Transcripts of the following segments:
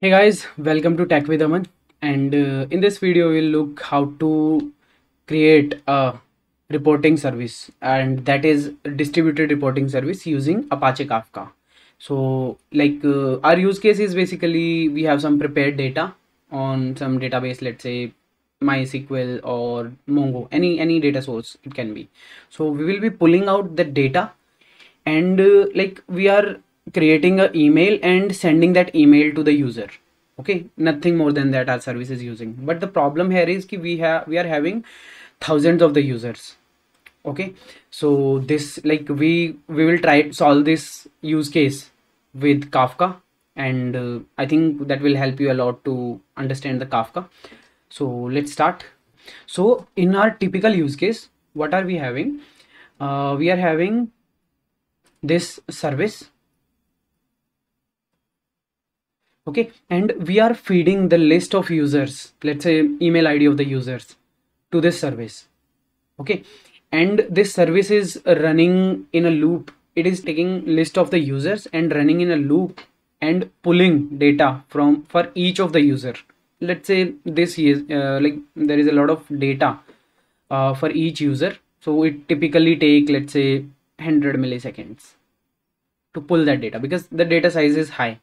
Hey guys, welcome to Tech with Aman. And uh, in this video, we'll look how to create a reporting service, and that is distributed reporting service using Apache Kafka. So, like uh, our use case is basically we have some prepared data on some database, let's say MySQL or Mongo, any any data source it can be. So we will be pulling out the data, and uh, like we are creating an email and sending that email to the user. Okay? Nothing more than that our service is using. But the problem here is ki we have we are having thousands of the users. Okay? So this like we we will try to solve this use case with kafka and uh, i think that will help you a lot to understand the kafka. So let's start. So in our typical use case what are we having? Uh, we are having this service okay? And we are feeding the list of users. Let's say email id of the users to this service. Okay? And this service is running in a loop. It is taking list of the users and running in a loop and pulling data from for each of the user. Let's say this is uh, like there is a lot of data uh, for each user. So it typically take let's say 100 milliseconds to pull that data because the data size is high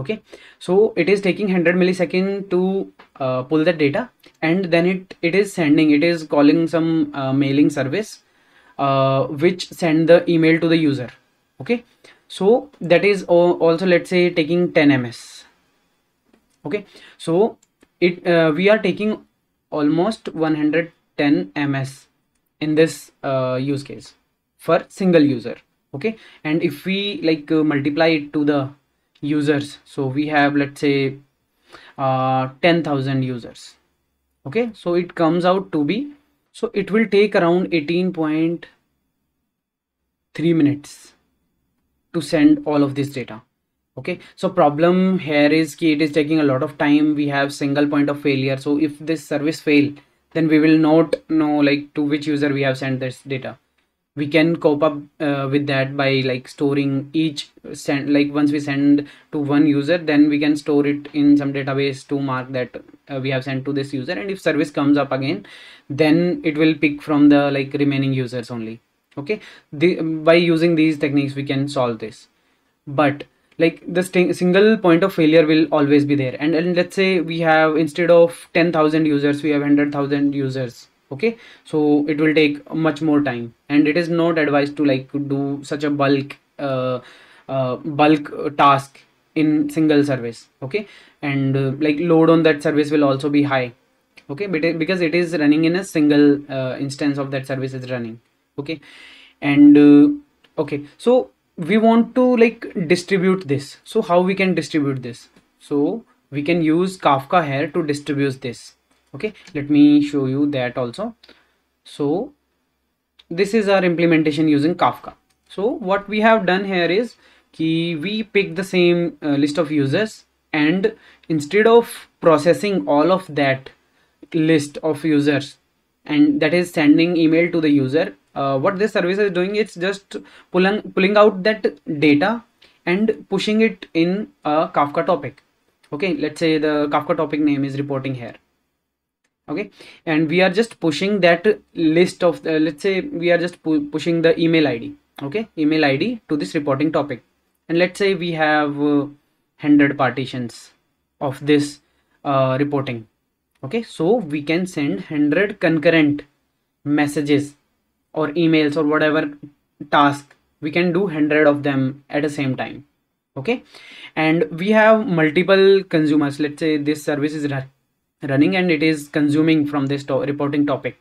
okay. So it is taking 100 millisecond to uh, pull the data and then it it is sending it is calling some uh, mailing service uh, which send the email to the user. Okay. So that is also let's say taking 10 ms okay. So it uh, we are taking almost 110 ms in this uh, use case for single user. Okay. And if we like uh, multiply it to the users. So we have let's say uh, 10,000 users. Okay? So it comes out to be so it will take around 18.3 minutes to send all of this data. Okay? So problem here is key it is taking a lot of time. We have single point of failure. So if this service fail then we will not know like to which user we have sent this data we can cope up uh, with that by like storing each send like once we send to one user then we can store it in some database to mark that uh, we have sent to this user. And if service comes up again then it will pick from the like remaining users only. Okay? The, by using these techniques we can solve this. But like the single point of failure will always be there. And, and let's say we have instead of 10,000 users we have 100,000 users okay? So it will take much more time. And it is not advised to like do such a bulk uh, uh, bulk task in single service. Okay? And uh, like load on that service will also be high. Okay? Because it is running in a single uh, instance of that service is running. Okay? And uh, okay. So we want to like distribute this. So how we can distribute this? So we can use kafka here to distribute this okay let me show you that also. So this is our implementation using kafka. So what we have done here is key we pick the same uh, list of users and instead of processing all of that list of users and that is sending email to the user uh, what this service is doing it's just pulling pulling out that data and pushing it in a kafka topic. Okay let's say the kafka topic name is reporting here okay? And we are just pushing that list of the, let's say we are just pu pushing the email id okay? Email id to this reporting topic. And let's say we have uh, 100 partitions of this uh, reporting. Okay? So we can send 100 concurrent messages or emails or whatever task. We can do 100 of them at the same time. Okay? And we have multiple consumers. Let's say this service is running and it is consuming from this to reporting topic.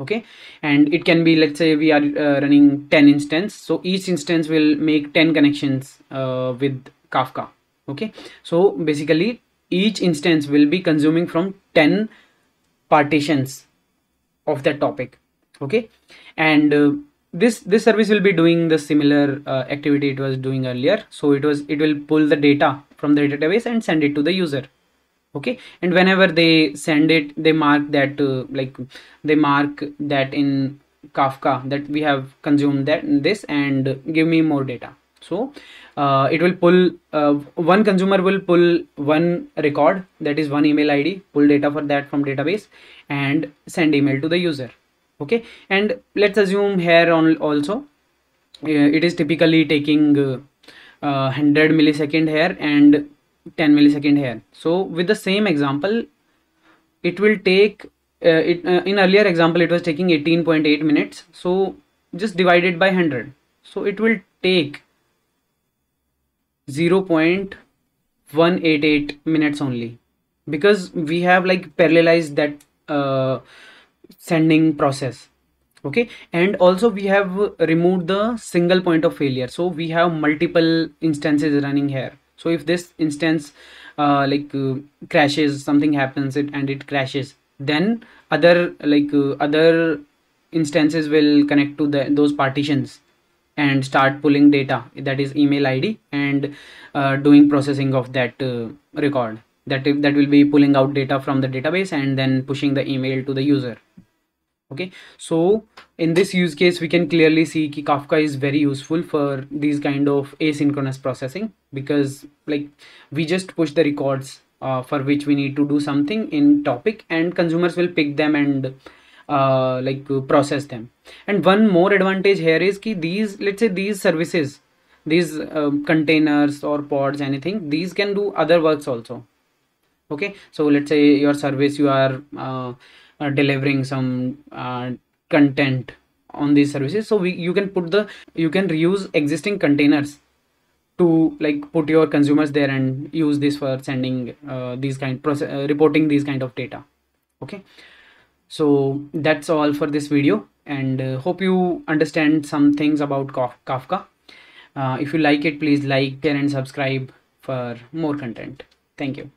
Okay? And it can be let's say we are uh, running 10 instance so each instance will make 10 connections uh, with kafka. Okay? So basically each instance will be consuming from 10 partitions of that topic. Okay? And uh, this this service will be doing the similar uh, activity it was doing earlier. So it was it will pull the data from the database and send it to the user okay? And whenever they send it they mark that uh, like they mark that in kafka that we have consumed that this and give me more data. So uh, it will pull uh, one consumer will pull one record that is one email id pull data for that from database and send email to the user. Okay? And let's assume here on also uh, it is typically taking uh, 100 millisecond here and 10 millisecond here so with the same example it will take uh, it uh, in earlier example it was taking 18.8 minutes. So just divided by 100 so it will take 0.188 minutes only. Because we have like parallelized that uh, sending process. Okay? And also we have removed the single point of failure. So we have multiple instances running here so if this instance uh, like uh, crashes something happens it and it crashes then other like uh, other instances will connect to the those partitions and start pulling data that is email id and uh, doing processing of that uh, record. That that will be pulling out data from the database and then pushing the email to the user okay so in this use case we can clearly see ki kafka is very useful for these kind of asynchronous processing because like we just push the records uh, for which we need to do something in topic and consumers will pick them and uh, like process them. And one more advantage here is ki these let's say these services these um, containers or pods anything these can do other works also. Okay so let's say your service you are uh, uh, delivering some uh, content on these services. So we you can put the you can reuse existing containers to like put your consumers there and use this for sending uh, these kind process uh, reporting these kind of data. Okay? So that's all for this video and uh, hope you understand some things about kafka. If you like it please like share and subscribe for more content. Thank you